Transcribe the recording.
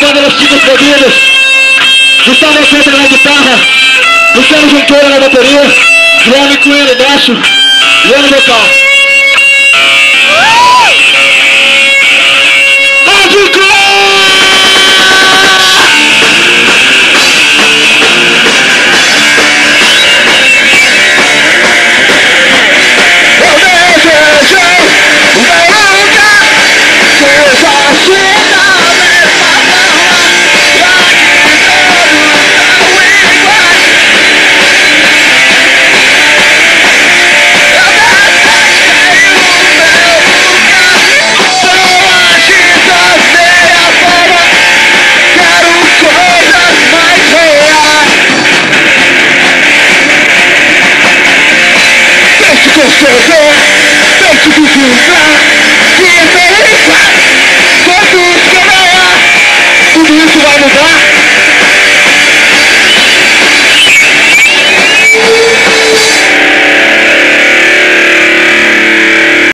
banda Los Ticos Proibidos, Gustavo Alcântara na guitarra, Luciano Junqueira na bateria, Guilherme Cunha no baixo, Leandro Vocal. Thank you.